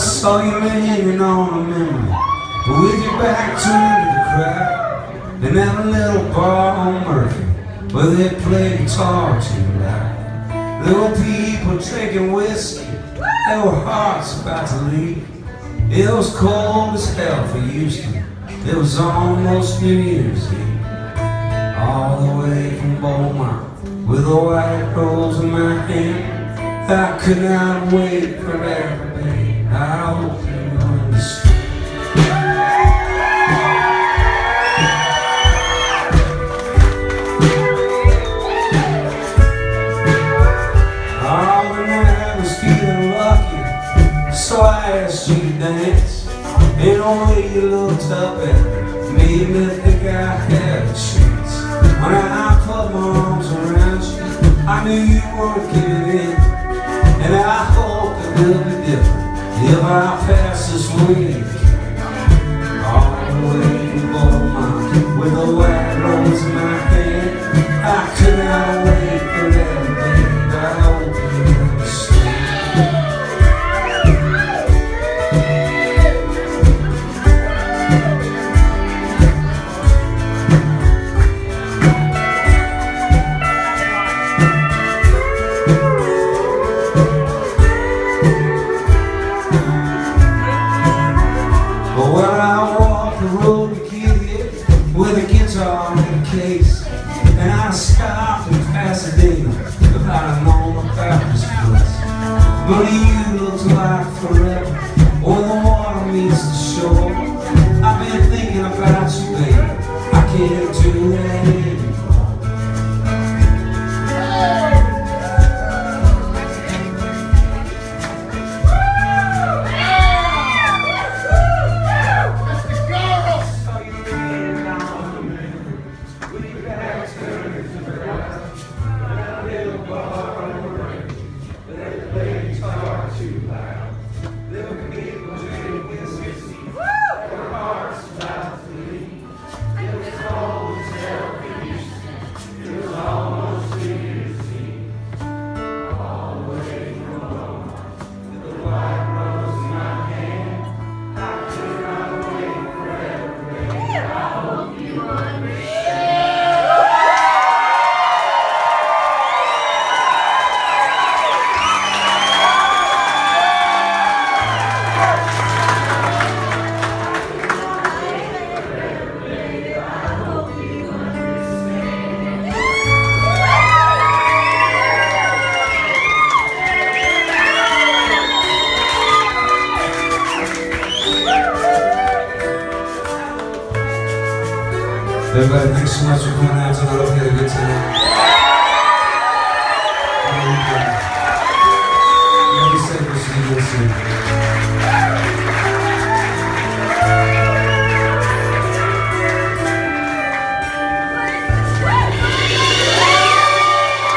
saw you hanging on a memory with your back turned to the crowd. In that little bar on Murphy where they played guitar too loud. There were people drinking whiskey, there were hearts about to leave. It was cold as hell for Houston. It was almost New Year's Eve. All the way from Beaumont with a white rose in my hand. I could not wait forever, babe. I hope you to dance. and I pass this week. All the way Beaumont with a But I walk the road to Kid with a guitar in a case, and I stop in Pasadena if I'd have known about this place. But you look like forever Everybody, thanks so much for coming out tonight. You had a good time.